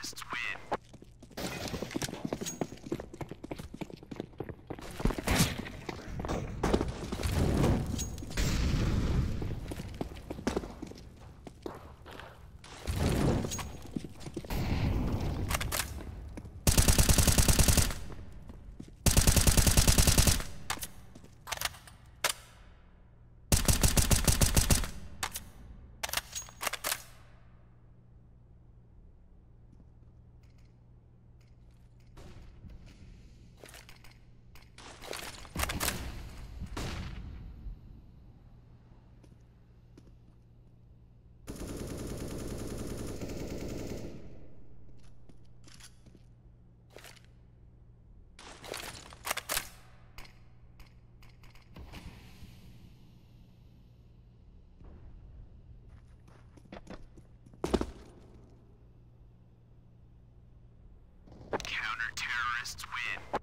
Fascists win. Fascists win.